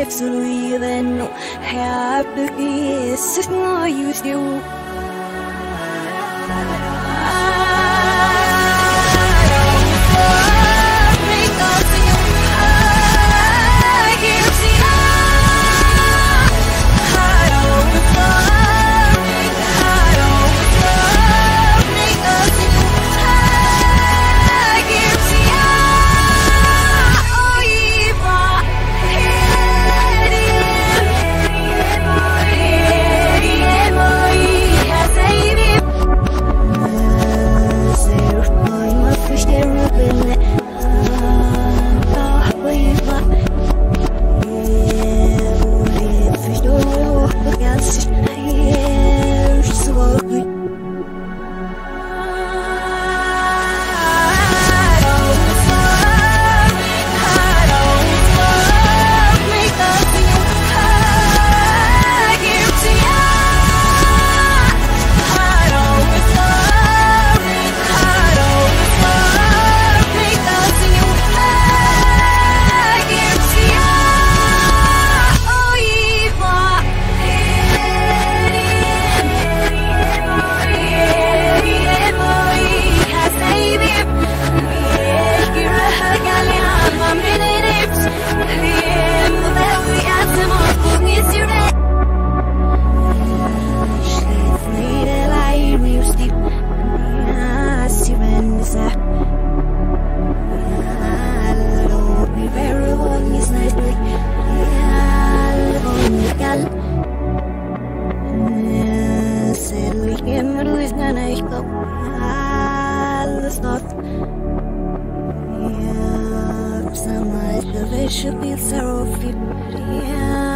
it's leaving happy, it's just not you. Should be thoroughly yeah